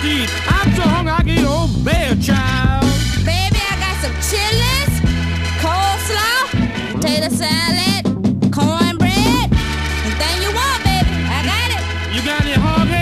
soggy. I'm so hungry I get old bear child. Baby, I got some chilies, coleslaw, potato salad, cornbread. Anything you want, baby, I got it. You got it, hungry?